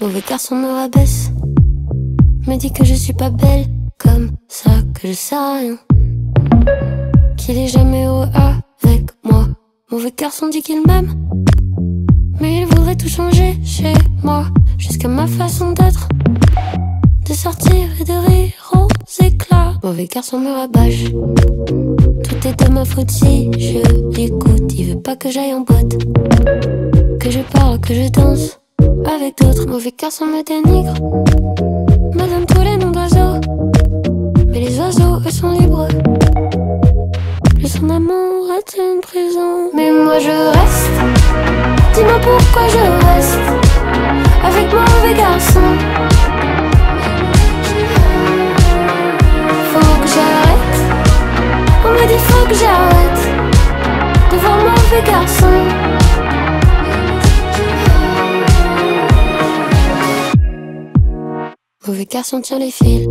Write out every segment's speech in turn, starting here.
Mauvais garçon me rabaisse. Me dit que je suis pas belle. Comme ça que je sais rien. Qu'il est jamais heureux avec moi. Mauvais garçon dit qu'il m'aime. Mais il voudrait tout changer chez moi. Jusqu'à ma façon d'être. De sortir et de rire aux éclats. Mauvais garçon me rabâche. Tout est de ma faute si je l'écoute. Il veut pas que j'aille en boîte. Que je parle, que je danse avec d'autres. Mauvais garçon me dénigre. Me donne tous les noms d'oiseaux. Mais les oiseaux, eux, sont libres. Le son d'amour est une prison. Mais moi je reste. Dis-moi pourquoi je reste. Avec mauvais garçon. Faut que j'arrête. On me dit faut que j'arrête. De voir mauvais garçon. Mauvais garçon tient les fils.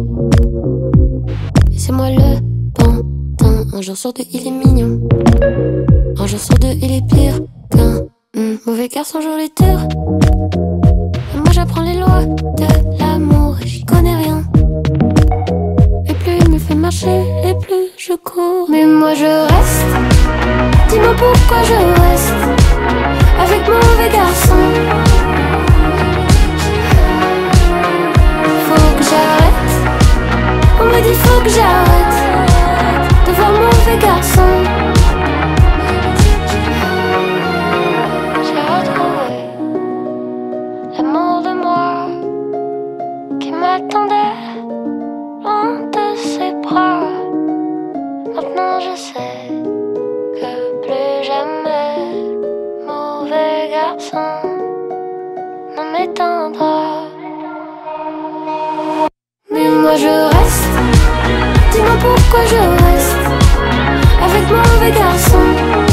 C'est moi le pantin. Un jour sur deux, il est mignon. Un jour sur deux, il est pire qu'un hmm, mauvais garçon joue les. Et moi j'apprends les lois de l'amour et j'y connais rien. Et plus il me fait marcher, et plus je cours. Mais moi je reste. Dis-moi pourquoi je reste avec mauvais garçon. Mauvais garçon. J'ai retrouvé l'amour de moi qui m'attendait loin de ses bras. Maintenant je sais que plus jamais mauvais garçon ne m'éteindra. Mais moi je reste pourquoi je reste avec mauvais garçon.